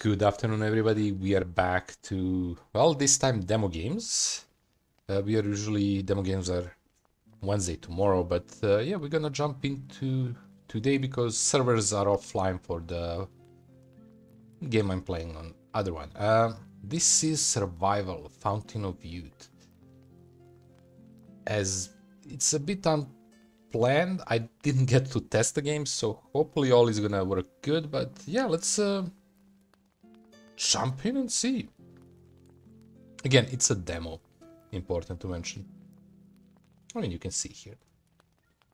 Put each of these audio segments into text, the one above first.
Good afternoon, everybody. We are back to, well, this time demo games. Uh, we are usually, demo games are Wednesday tomorrow, but uh, yeah, we're gonna jump into today because servers are offline for the game I'm playing on other one. Uh, this is Survival, Fountain of Youth. As it's a bit unplanned, I didn't get to test the game, so hopefully all is gonna work good, but yeah, let's uh, jump in and see. Again, it's a demo, important to mention. I mean, you can see here.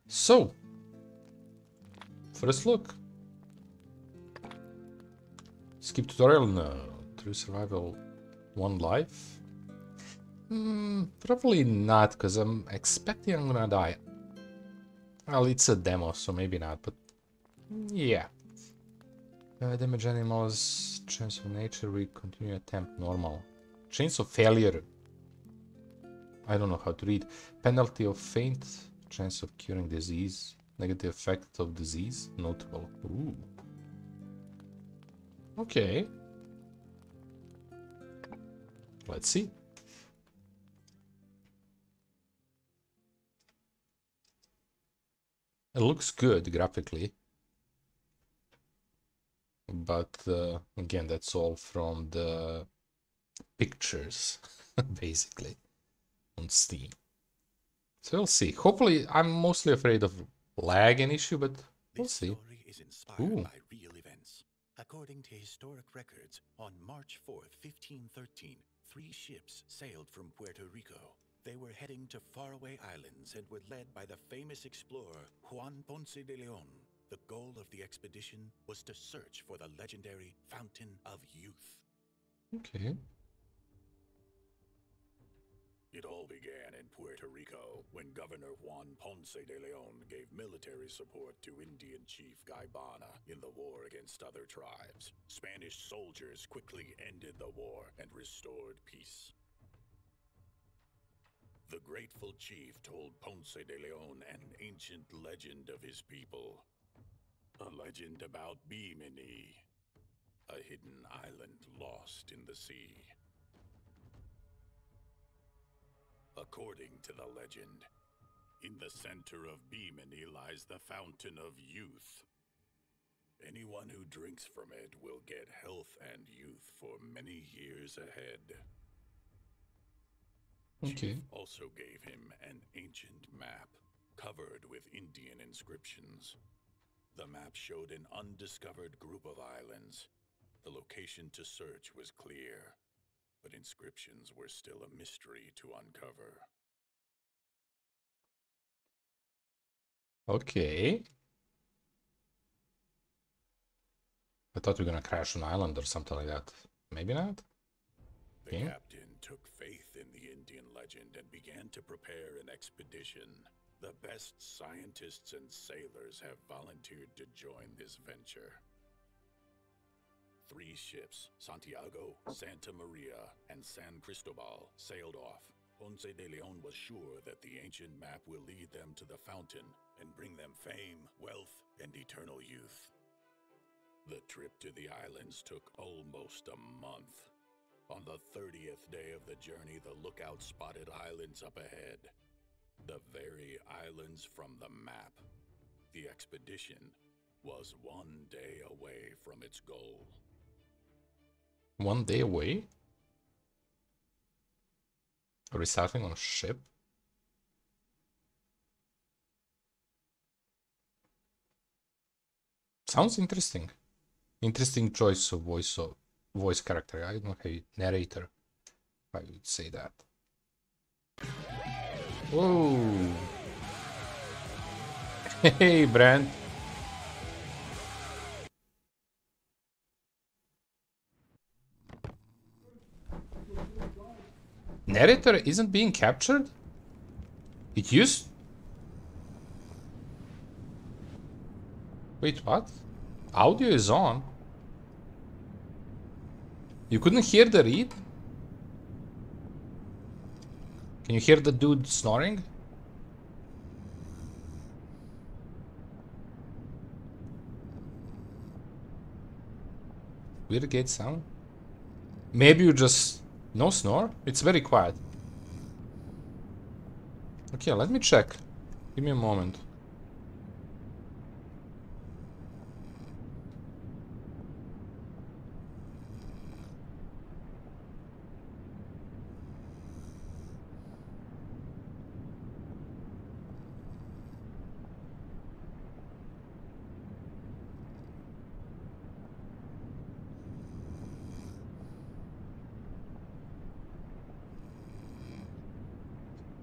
So, first look. Skip tutorial? No. True survival, one life? Hmm, probably not, because I'm expecting I'm gonna die. Well, it's a demo, so maybe not, but yeah. Uh, damage animals, chance of nature, we continue attempt normal. Chance of failure. I don't know how to read. Penalty of faint, chance of curing disease, negative effect of disease, notable. Ooh. Okay. Let's see. It looks good graphically but uh, again that's all from the pictures basically on steam so we'll see hopefully i'm mostly afraid of lag and issue but we'll this see story is inspired Ooh. by real events. According to historic records, on March 4th, 1513, three ships sailed from Puerto Rico. They were heading to faraway islands and were led by the famous explorer Juan Ponce de Leon. The goal of the expedition was to search for the legendary Fountain of Youth. okay It all began in Puerto Rico when Governor Juan Ponce de Leon gave military support to Indian chief Gaibana in the war against other tribes. Spanish soldiers quickly ended the war and restored peace. The grateful chief told Ponce de Leon an ancient legend of his people. A legend about Bimini, a hidden island lost in the sea. According to the legend, in the center of Bimini lies the Fountain of Youth. Anyone who drinks from it will get health and youth for many years ahead. okay Chief also gave him an ancient map covered with Indian inscriptions. The map showed an undiscovered group of islands. The location to search was clear, but inscriptions were still a mystery to uncover. okay i thought we were gonna crash an island or something like that maybe not The Okay. captain took faith in the Indian legend and began to prepare an expedition. The best scientists and sailors have volunteered to join this venture. Three ships, Santiago, Santa Maria, and San Cristobal, sailed off. Ponce de Leon was sure that the ancient map will lead them to the fountain and bring them fame, wealth, and eternal youth. The trip to the islands took almost a month. On the 30th day of the journey, the lookout spotted islands up ahead. The very islands from the map. The expedition was one day away from its goal. one day away? Restarting on a ship? Sounds interesting. Interesting choice of voice of voice character. I don't have narrator. I would say that whoa hey brand narrator isn't being captured? It used? Wait, what? Audio is on. You couldn't hear the read? Can you hear the dude snoring? Weird gate sound. Maybe you just... No snore? It's very quiet. Okay, let me check. Give me a moment.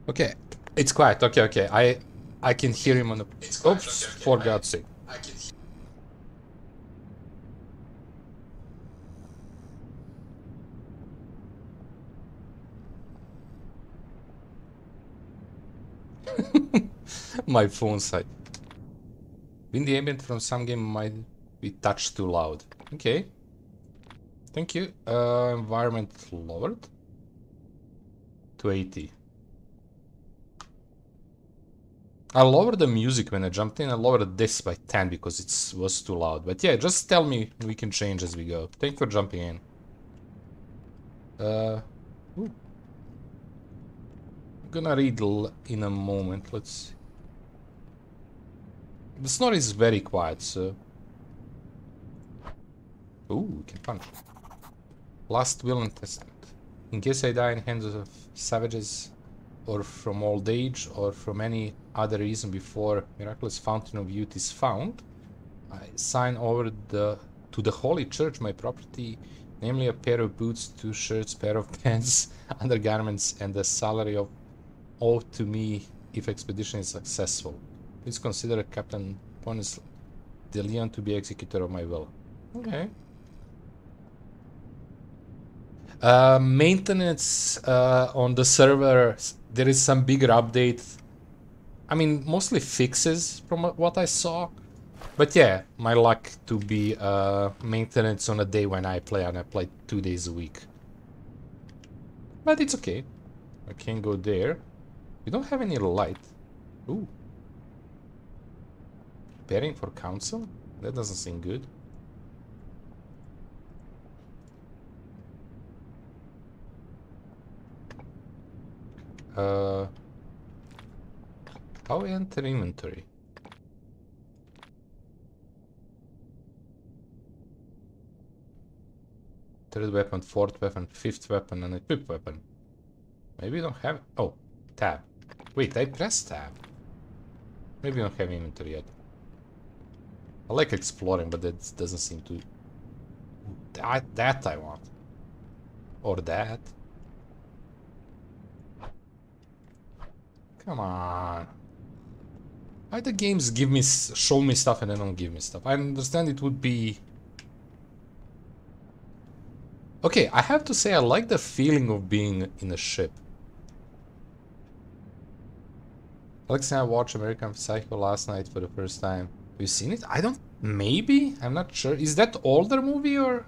Okay, it's quiet. Okay, okay. I I can hear him on the. Oops! Okay, okay. For God's sake. My phone side. The ambient from some game might be touched too loud. Okay. Thank you. Uh, environment lowered to 80. I lowered the music when I jumped in. I lowered this by 10 because it was too loud. But yeah, just tell me. We can change as we go. Thank you for jumping in. Uh, ooh. I'm gonna read in a moment. Let's see. The snore is very quiet, so... Ooh, we can punch. Last will and testament. In case I die in hands of savages, or from old age, or from any other reason before miraculous fountain of youth is found, I sign over the to the holy church my property, namely a pair of boots, two shirts, pair of pants, undergarments, and the salary of all to me if expedition is successful. Please consider Captain ponis de Leon to be executor of my will. Okay. Uh, maintenance uh, on the server, there is some bigger update. I mean, mostly fixes from what I saw. But yeah, my luck to be uh, maintenance on a day when I play, and I play two days a week. But it's okay. I can go there. We don't have any light. Ooh. Preparing for council? That doesn't seem good. Uh, how we enter inventory? Third weapon, fourth weapon, fifth weapon, and equip weapon. Maybe you don't have... Oh, tab. Wait, I pressed tab. Maybe you don't have inventory yet. I like exploring, but that doesn't seem to... That, that I want. Or that. Come on. Why the games give me, show me stuff and then don't give me stuff? I understand it would be... Okay, I have to say I like the feeling of being in a ship. Alex and I watched American Psycho last night for the first time. Have you seen it? I don't... Maybe? I'm not sure. Is that older movie or...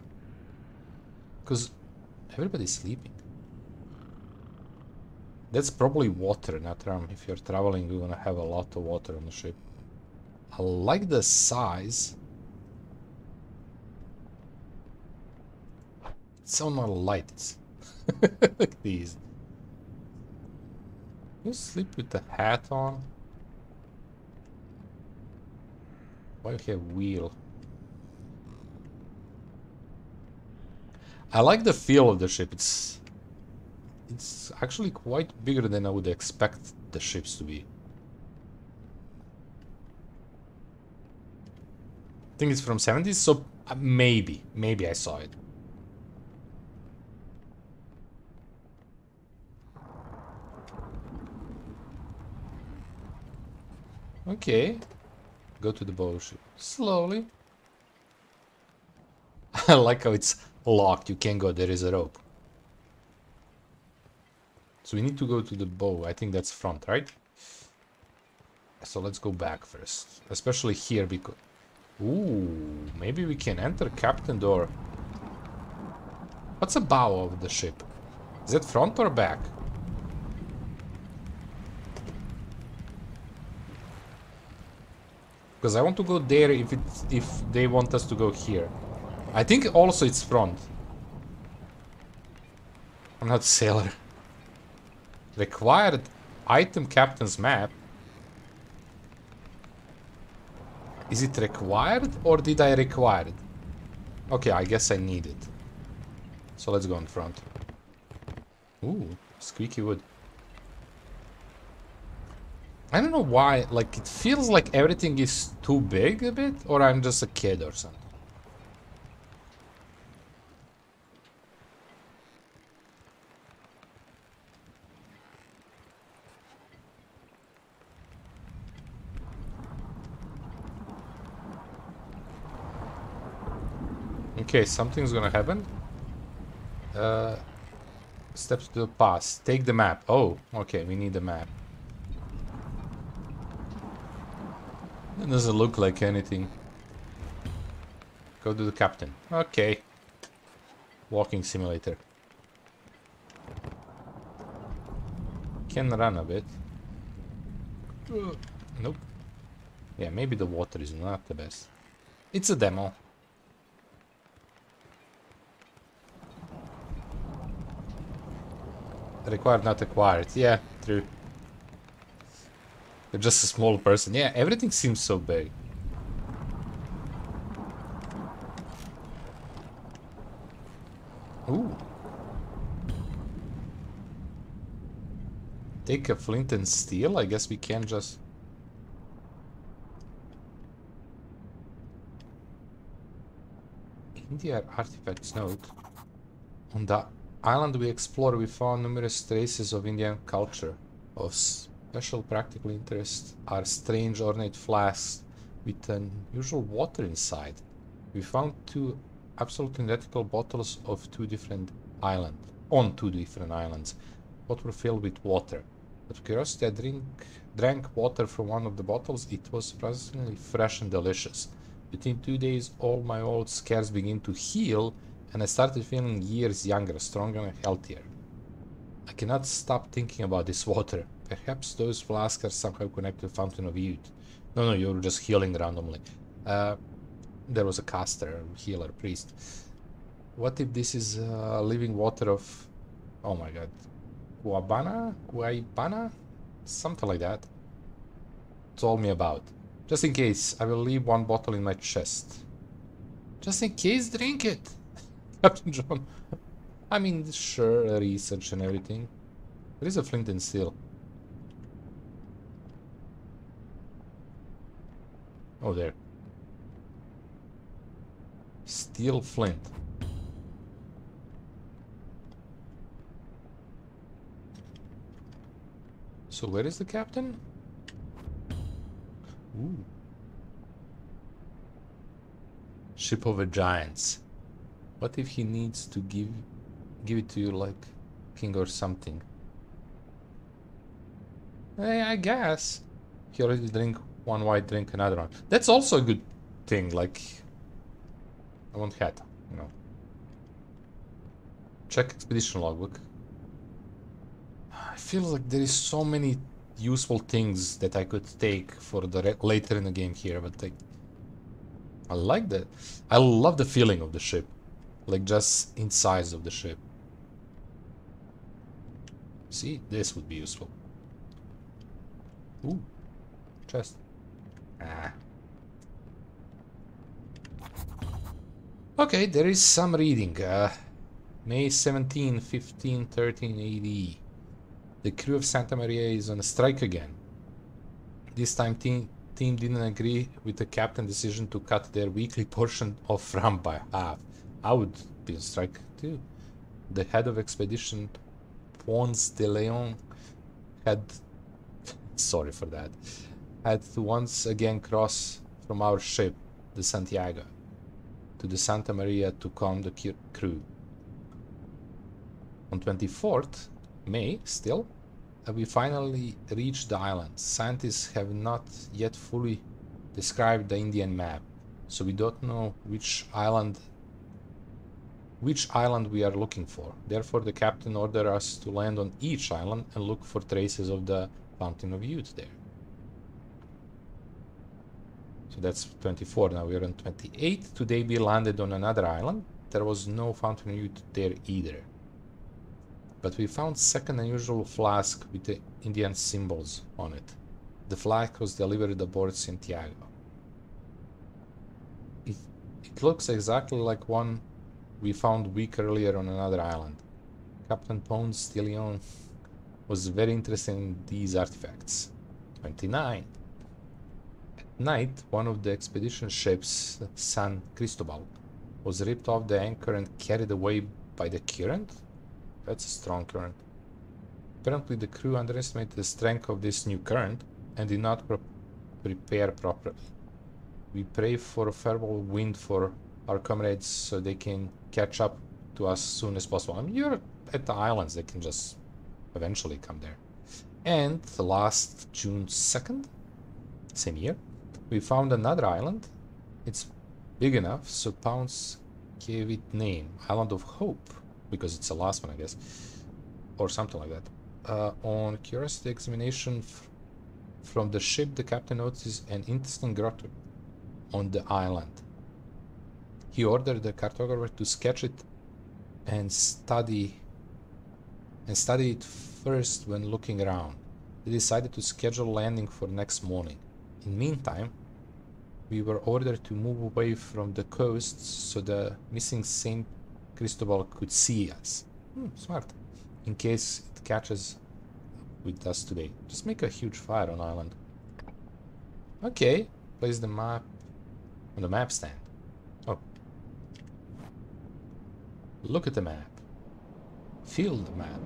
Because everybody's sleeping. That's probably water, not rum. If you're traveling, you're gonna have a lot of water on the ship. I like the size. So not lights. At these. You sleep with the hat on? Why you have wheel? I like the feel of the ship. It's it's actually quite bigger than I would expect the ships to be. I think it's from 70s, so uh, maybe, maybe I saw it. Okay. Go to the bow ship. Slowly. I like how it's locked. You can't go. There is a rope. So we need to go to the bow. I think that's front, right? So let's go back first. Especially here because... Ooh, maybe we can enter captain door. What's the bow of the ship? Is it front or back? Because I want to go there if it if they want us to go here. I think also it's front. I'm not sailor. Required item captain's map. Is it required or did I require it? Okay, I guess I need it. So let's go in front. Ooh, squeaky wood. I don't know why, like, it feels like everything is too big a bit, or I'm just a kid or something. Okay, something's gonna happen. Uh, steps to the pass. Take the map. Oh, okay, we need the map. It doesn't look like anything. Go to the captain. Okay. Walking simulator. Can run a bit. Nope. Yeah, maybe the water is not the best. It's a demo. Required, not acquired. Yeah, true. You're just a small person. Yeah, everything seems so big. Ooh. Take a flint and steel? I guess we can just... India artifacts note. On the island we explored, we found numerous traces of Indian culture. Of special practical interest are strange ornate flasks with unusual water inside. We found two absolutely identical bottles of two different islands, on two different islands. Both were filled with water. Of curiosity, I drink, drank water from one of the bottles. It was surprisingly fresh and delicious. Within two days, all my old scars began to heal and I started feeling years younger, stronger and healthier. I cannot stop thinking about this water. Perhaps those flasks are somehow connected to Fountain of Youth. No, no, you're just healing randomly. Uh, there was a caster, healer, priest. What if this is uh, living water of... Oh my god. Guabana? Guaibana? Something like that. Told me about. Just in case, I will leave one bottle in my chest. Just in case, drink it! Captain John. I mean, sure, research and everything. There is a flint and steel. Oh, there. Steel flint. So where is the captain? Ooh. Ship of the Giants. What if he needs to give give it to you like king or something? Hey, I guess. He already drink one white drink, another one. That's also a good thing, like I want hat, you know. Check expedition logbook. I feel like there is so many useful things that I could take for the later in the game here, but I like that. I love the feeling of the ship. Like just inside of the ship. See, this would be useful. Ooh, chest. Ah. Okay, there is some reading. Uh, May 17, 15, 13 AD. The crew of Santa Maria is on a strike again. This time team, team didn't agree with the captain decision to cut their weekly portion of rum by half. I would be on strike too. The head of expedition, Ponce de Leon, had, sorry for that, had to once again cross from our ship, the Santiago, to the Santa Maria to calm the crew. On 24th May, still, uh, we finally reached the island. Scientists have not yet fully described the Indian map, so we don't know which island which island we are looking for. Therefore, the captain ordered us to land on each island and look for traces of the Fountain of Youth there. So that's 24. Now we're on 28. Today we landed on another island. There was no fountain of youth there either. But we found second unusual flask with the Indian symbols on it. The flask was delivered aboard Santiago. It, it looks exactly like one we found week earlier on another island. Captain Ponce Leon was very interested in these artifacts. 29. At night, one of the expedition ships, San Cristobal, was ripped off the anchor and carried away by the current? That's a strong current. Apparently the crew underestimated the strength of this new current and did not pre prepare properly. We pray for a favorable wind for our comrades so they can catch up to us as soon as possible. I mean, you're at the islands, they can just eventually come there. And the last June 2nd, same year, we found another island. It's big enough, so Ponce gave it name, Island of Hope, because it's the last one, I guess, or something like that. Uh, on curiosity examination from the ship, the captain notices an interesting grotto on the island. He ordered the cartographer to sketch it and study and study it first when looking around. They decided to schedule landing for next morning. In meantime, we were ordered to move away from the coast so the missing Saint Cristobal could see us. Hmm, smart. In case it catches with us today. Just make a huge fire on island. Okay, place the map on the map stand. Oh. Look at the map. Feel the map.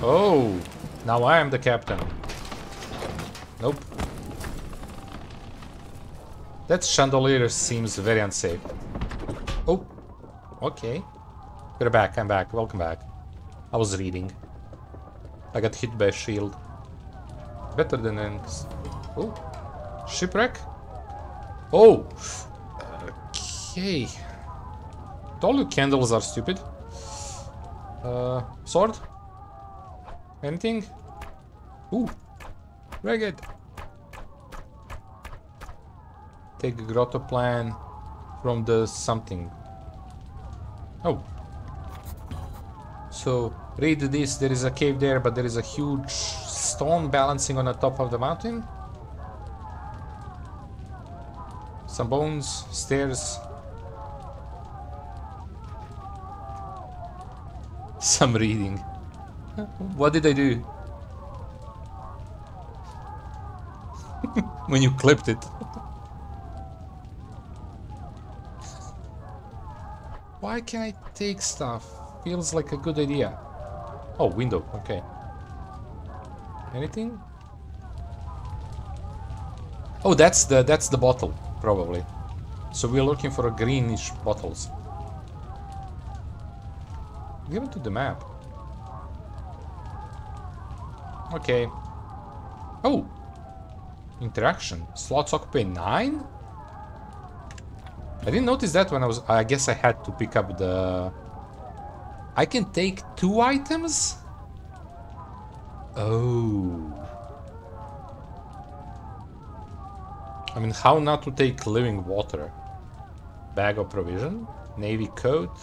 Oh, now I am the captain. Nope. That chandelier seems very unsafe. Oh, okay. We're back, I'm back, welcome back. I was reading. I got hit by a shield. Better than an... Oh, shipwreck? Oh, okay. Told you candles are stupid. Uh, sword? Anything? Ooh, very. Take a grotto plan from the something. Oh. So, read this. There is a cave there, but there is a huge stone balancing on the top of the mountain. Some bones, stairs. Some reading. what did I do? when you clipped it. Why can I take stuff? Feels like a good idea. Oh, window, okay. Anything? Oh, that's the that's the bottle, probably. So we're looking for a greenish bottles. Give it to the map. Okay. Oh! Interaction. Slots occupy 9? I didn't notice that when I was... I guess I had to pick up the... I can take two items? Oh. I mean, how not to take living water? Bag of provision? Navy coat?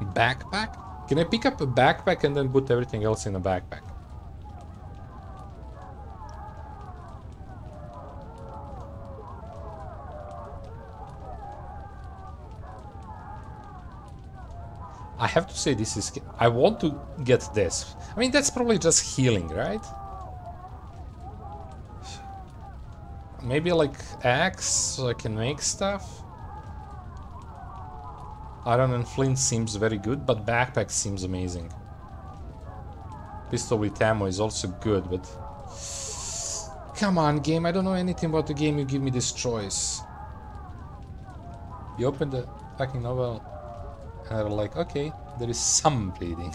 Backpack? Can I pick up a backpack and then put everything else in a backpack? I have to say this is... I want to get this. I mean, that's probably just healing, right? Maybe like axe, so I can make stuff? Iron and flint seems very good, but backpack seems amazing. Pistol with ammo is also good, but... Come on, game, I don't know anything about the game, you give me this choice. You open the fucking novel and they're like, okay, there is some bleeding.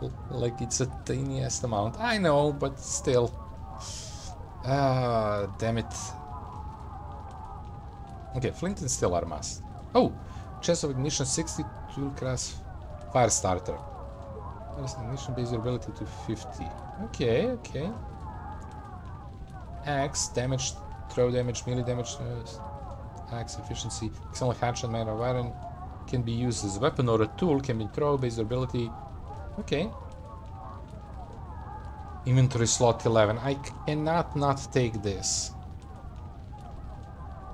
like it's a tiniest amount. I know, but still. Ah, damn it. Okay, flint and steel are must. Oh, chest of ignition 60 tool class fire starter. Ignition base durability to 50. Okay, okay. Axe, damage, throw damage, melee damage, uh, axe efficiency, external hatchet made of iron, can be used as a weapon or a tool, can be thrown based on ability. Okay. Inventory slot 11. I cannot not take this.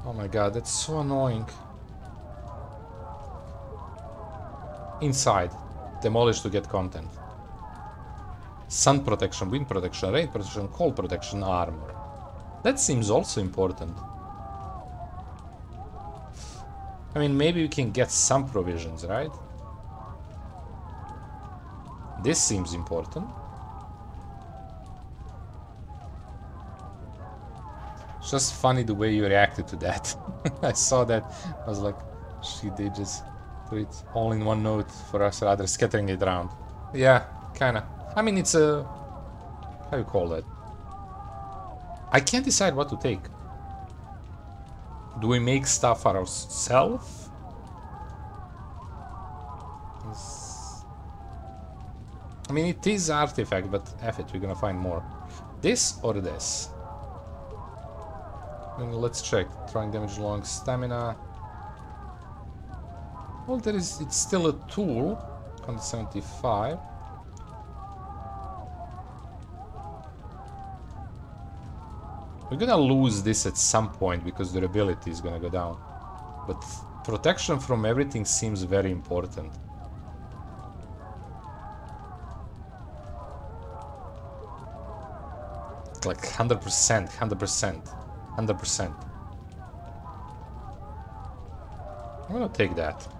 Oh my god, that's so annoying. Inside. Demolish to get content. Sun protection, wind protection, rain protection, cold protection, armor. That seems also important. I mean, maybe we can get some provisions, right? This seems important. It's just funny the way you reacted to that. I saw that. I was like, she did just do it all in one note for us rather scattering it around. Yeah, kinda. I mean, it's a... How you call that? I can't decide what to take. Do we make stuff ourselves? I mean, it is artifact, but F it, we're gonna find more. This or this? And let's check. Trying damage long stamina. Well, there is. It's still a tool. 175. We're gonna lose this at some point because durability is gonna go down. But protection from everything seems very important. Like 100%, 100%, 100%. I'm gonna take that.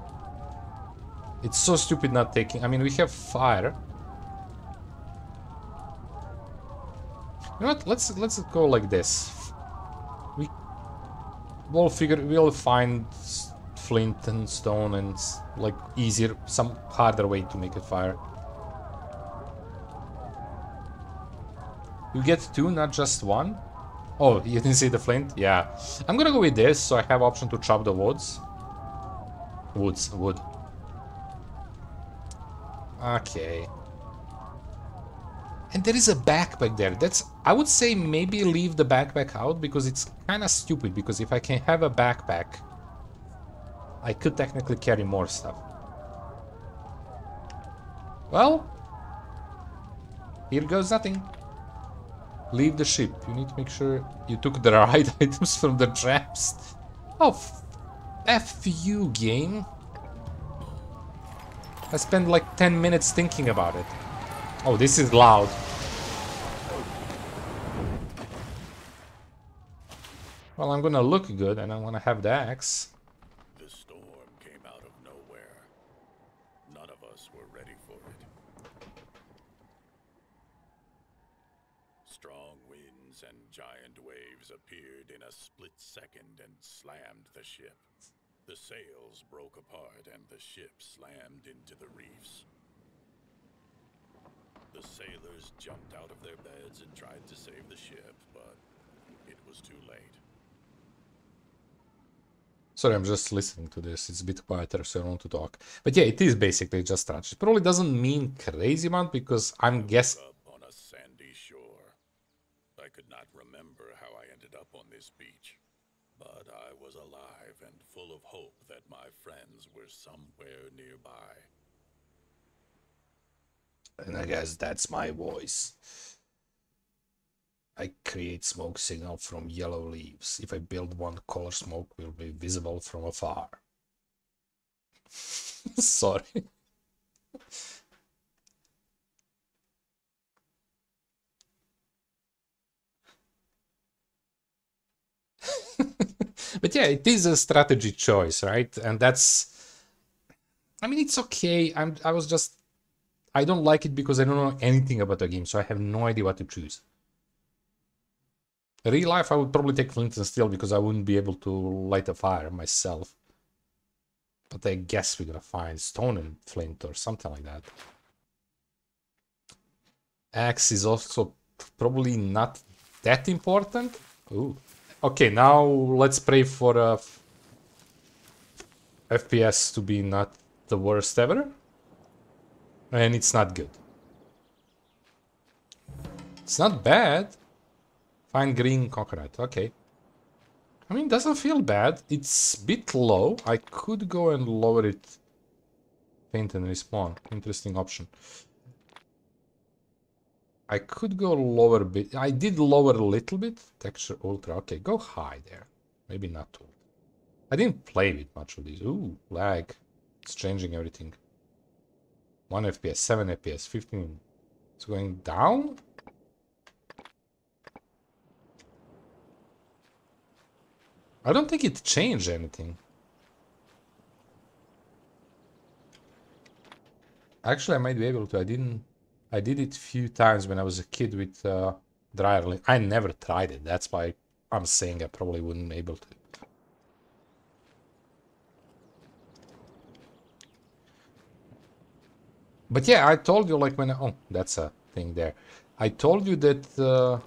It's so stupid not taking... I mean, we have fire. You know what? Let's let's go like this. We will figure we'll find flint and stone and like easier, some harder way to make a fire. You get two, not just one. Oh, you didn't see the flint? Yeah. I'm gonna go with this, so I have option to chop the woods. Woods, wood. Okay. And there is a backpack there. That's I would say maybe leave the backpack out because it's kind of stupid because if I can have a backpack I could technically carry more stuff. Well, here goes nothing. Leave the ship. You need to make sure you took the right items from the traps. Oh, F you, game. I spent like 10 minutes thinking about it. Oh, this is loud. Well, I'm gonna look good and I wanna have the axe. The storm came out of nowhere. None of us were ready for it. Strong winds and giant waves appeared in a split second and slammed the ship. The sails broke apart and the ship slammed into the reefs. The sailors jumped out of their beds and tried to save the ship, but it was too late. Sorry, I'm just listening to this. It's a bit quieter, so I don't want to talk. But yeah, it is basically just strategy. Probably doesn't mean crazy amount because I'm guessing. Up on a sandy shore. I could not remember how I ended up on this beach, but I was alive and full of hope that my friends were somewhere nearby. And I guess that's my voice. I create smoke signal from yellow leaves. If I build one, color smoke will be visible from afar. Sorry. But yeah, it is a strategy choice, right? And that's I mean it's okay. I'm I was just I don't like it because I don't know anything about the game, so I have no idea what to choose. Real life, I would probably take flint and steel because I wouldn't be able to light a fire myself. But I guess we're gonna find stone and flint or something like that. Axe is also probably not that important. Ooh. Okay, now let's pray for uh, FPS to be not the worst ever. And it's not good. It's not bad. Fine green coconut, okay. I mean, doesn't feel bad. It's a bit low. I could go and lower it. Paint and respawn. Interesting option. I could go lower a bit. I did lower a little bit. Texture ultra. Okay, go high there. Maybe not too. I didn't play with much of these. Ooh, lag. It's changing everything. 1 FPS, 7 FPS, 15. It's going down? I don't think it changed anything. Actually, I might be able to. I didn't... I did it few times when I was a kid with uh, dryer. I never tried it. That's why I'm saying I probably wouldn't be able to. But yeah, I told you like when... I, oh, that's a thing there. I told you that... Uh,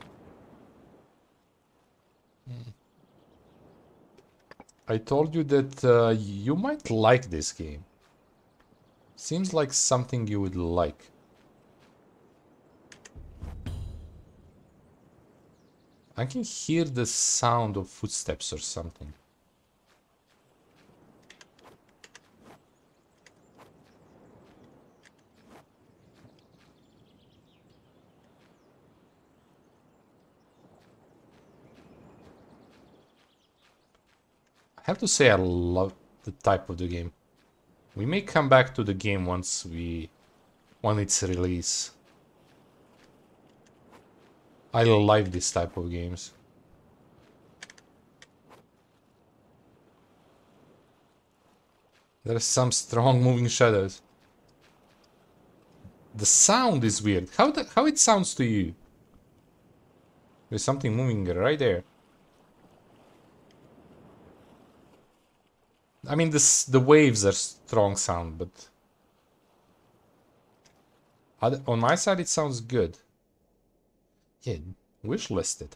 I told you that uh, you might like this game. Seems like something you would like. I can hear the sound of footsteps or something. I have to say I love the type of the game. We may come back to the game once we... when it's release. I like this type of games. There's some strong moving shadows. The sound is weird. How the, how it sounds to you? There's something moving right there. I mean, this the waves are strong sound, but on my side it sounds good. Yeah, wish listed.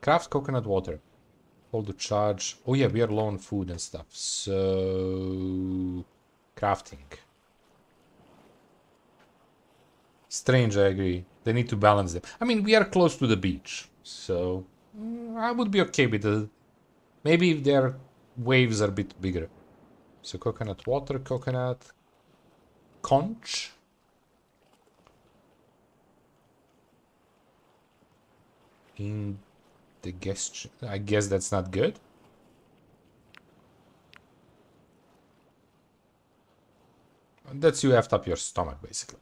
Craft coconut water. Hold the charge. Oh yeah, we are low on food and stuff. So crafting. Strange, I agree. They need to balance them. I mean, we are close to the beach, so mm, I would be okay with it. Maybe if they're waves are a bit bigger. So coconut water, coconut, conch. Indigestion. I guess that's not good. That's you effed up your stomach, basically.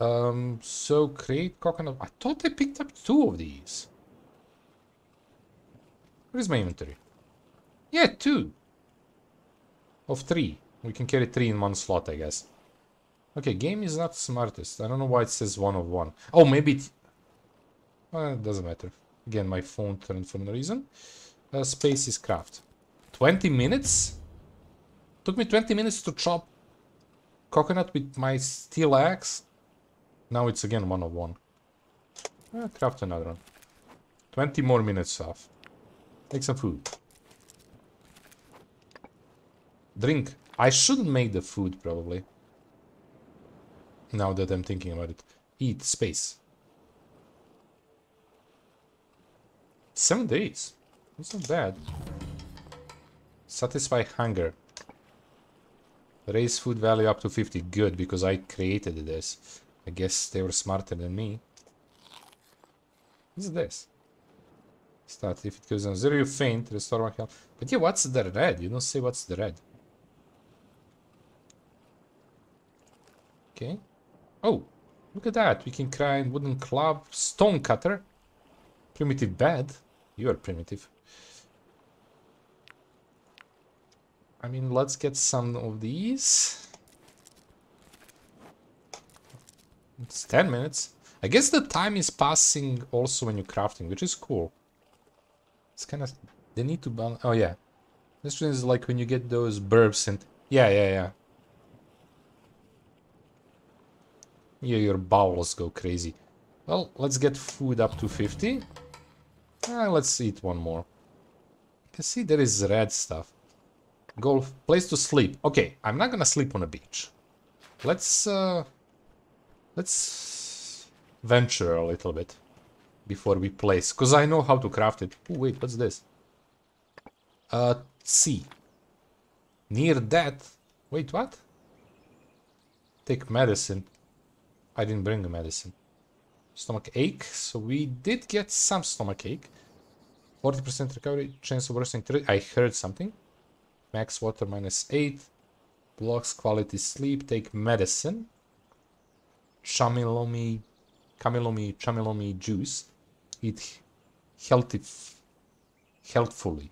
Um, so create coconut. I thought I picked up two of these. Where's my inventory? Yeah, two. Of three. We can carry three in one slot, I guess. Okay, game is not smartest. I don't know why it says one of one. Oh, maybe. Well, it doesn't matter. Again, my phone turned for no reason. Uh, space is craft. 20 minutes? Took me 20 minutes to chop coconut with my steel axe. Now it's again one of one. Uh, craft another one. 20 more minutes off. Take some food. Drink. I shouldn't make the food, probably. Now that I'm thinking about it. Eat. Space. Seven days. That's not bad. Satisfy hunger. Raise food value up to 50. Good, because I created this. I guess they were smarter than me. What's this? Start. If it goes on zero, you faint. Restore one health. But yeah, what's the red? You don't say what's the red. Okay. Oh, look at that. We can grind wooden club, stone cutter. Primitive bed. You are primitive. I mean, let's get some of these. It's 10 minutes. I guess the time is passing also when you're crafting, which is cool. It's kind of... They need to balance... Oh, yeah. This one is like when you get those burps and... Yeah, yeah, yeah. Yeah, your bowels go crazy. Well, let's get food up to 50. Uh, let's eat one more. You can see there is red stuff. Golf, place to sleep. Okay, I'm not gonna sleep on a beach. Let's, uh... Let's venture a little bit. before we place, because I know how to craft it. Wait, what's this? Uh, C. Near that... Wait, what? Take medicine. I didn't bring the medicine. Stomach ache. So we did get some stomach ache. 40% recovery, chance of worsening. I heard something. Max water minus 8. Blocks quality sleep. Take medicine. Chamilomi, Chamilomi, Chamilomi juice. Eat healthy, healthfully.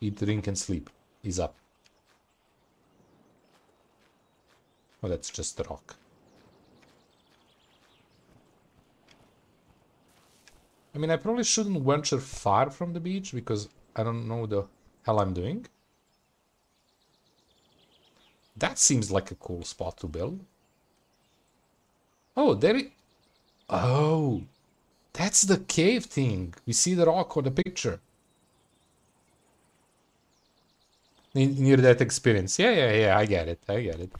Eat, drink, and sleep. Is up. Oh, that's just the rock. I mean, I probably shouldn't venture far from the beach because I don't know the hell I'm doing. That seems like a cool spot to build. Oh, there it... Oh, that's the cave thing. We see the rock on the picture. Near that experience. Yeah, yeah, yeah, I get it. I get it.